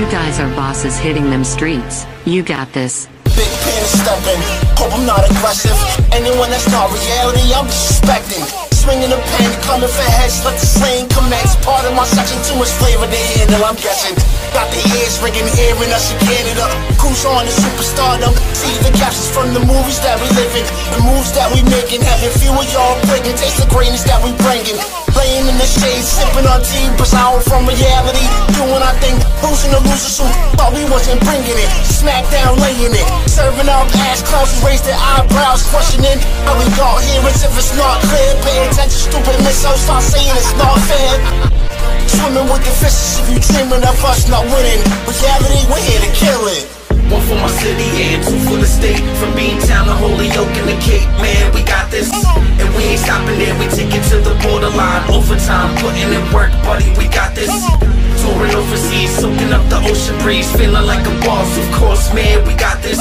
You guys are bosses hitting them streets. You got this. Big stepping, hope I'm not aggressive. Anyone that's not reality, I'm. Swinging pen, coming for heads, let the sling commence. Part of my section, too much flavor to handle, I'm guessing. Got the ears ringing, hearing us in Canada. Cruise on superstardom. See the captions from the movies that we live in, the moves that we making. Few of y'all breaking, taste the greatness that we bringing. Playing in the shade, sipping on tea, but from reality. Losing the losers who thought we wasn't bringing it. Smack down, laying it. Serving up ass clowns who raise their eyebrows, questioning how we got here. As if it's not clear, pay attention, stupid missiles. Start saying it's not fair. Swimming with the fishes if you dreaming of us not winning. Reality, we're here to kill it. One for my city and two for the state. From Beantown to Holyoke and the Cape, man, we got this. And we ain't stopping there, we take it to the borderline. Overtime, putting in work, buddy, breeze, feeling like a boss. Of course, man, we got this.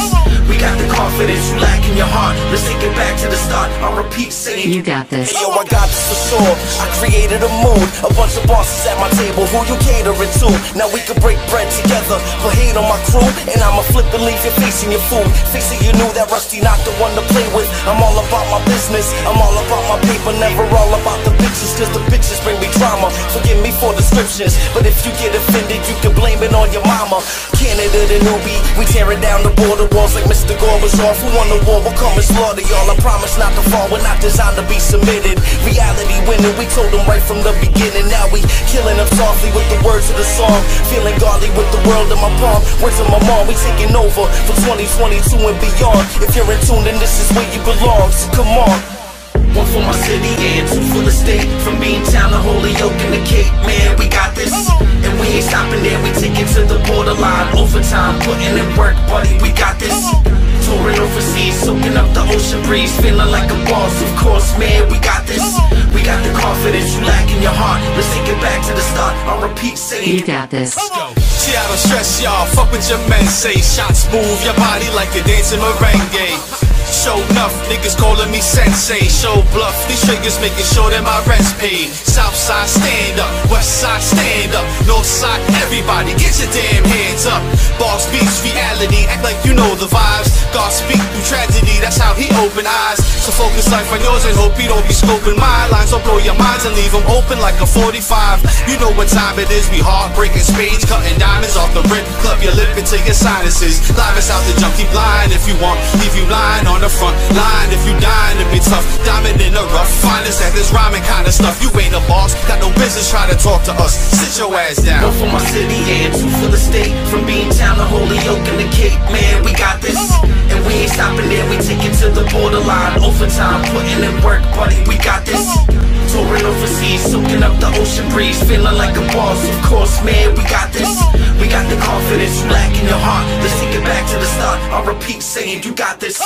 We got the confidence you lack in your heart. Let's take it back to the start. I'll repeat saying, You got this. Yo, I got this for sure. I created a mood, a bunch of bosses at my table. Who you catering to? Now we can break bread together. Put hate on my crew, and I'ma flip the leaf and leave you facing your food. Face it, you knew that Rusty not the one to play with. I'm all about my business. I'm all about my paper, never all about the bitches. Cause the bitches bring me drama. Forgive me for descriptions, but if you get offended, you can blame it on your mama. Canada the newbie, we tearing down the border walls like Mr. Gorbachev. Who won the war will come and slaughter y'all. I promise not to fall, we're not designed to be submitted. Reality winning, we told them right from the beginning. Now we killing them softly with the words of the song. Feeling godly with the world in my palm. Words of my mom, we taking over for 2022 and beyond. If you're in tune, then this is where you belong. So come on. One for my city and two for the state. From Beantown to Holyoke and the Cape, man, to the borderline. Overtime, putting in work, buddy, we got this. Touring overseas, soaking up the ocean breeze, feeling like a boss. Of course, man, we got this. You got this. See, I don't stress y'all. Fuck what your men say. Shots move your body like a dancing merengue. Show enough, niggas calling me sensei. Show bluff, these triggers making sure that my rent's paid. South side stand up, west side stand up, north side everybody get your damn hands up. BosBeats reality, act like you know the vibes. God speak through tragedy, that's how he open eyes. So focus life on yours and hope he don't be blow your minds and leave them open like a 45. You know what time it is, we heartbreaking spades, cutting diamonds off the rip. Club your lip into your sinuses. Live us out the junkie blind if you want, leave you lying on the front line. If you dying to be tough, diamond in the rough. Finest at this rhyming kind of stuff. You ain't a boss, got no business trying to talk to us. Sit your ass down. One for my city and two for the state. From Beantown to Holyoke and the Cape, man, we got this. And we ain't stopping there, we take it to the borderline. Overtime, putting in work, buddy, we got this. Ocean breeze, feeling like a boss. Of course, man, we got this. We got the confidence you lack in your heart. Let's take it back to the start. I'll repeat saying, you got this.